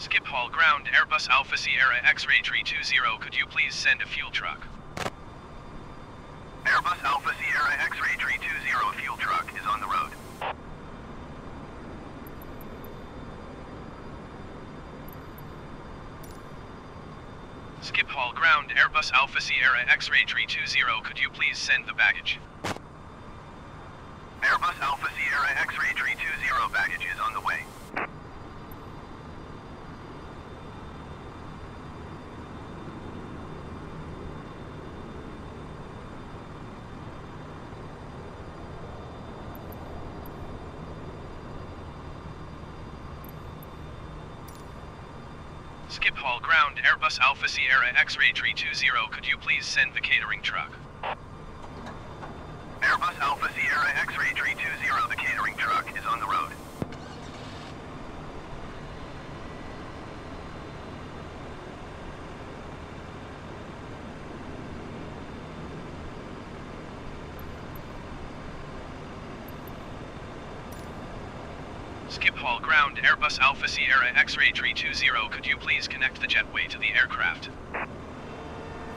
Schiphol ground, Airbus Alpha Sierra X-Ray 320, could you please send a fuel truck? Airbus Alpha Sierra X-Ray 320 fuel truck is on the road. Schiphol ground, Airbus Alpha Sierra X-Ray 320, could you please send the baggage? Airbus Alpha Sierra X-Ray 320 baggage is on the way. Schiphol ground, Airbus Alpha Sierra X-Ray 320, could you please send the catering truck? Airbus Alpha Sierra X-Ray 320, the catering truck is on the road. Schiphol ground, Airbus Alpha Sierra X-Ray 320, could you please connect the jetway to the aircraft?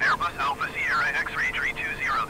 Airbus Alpha Sierra X-Ray 320,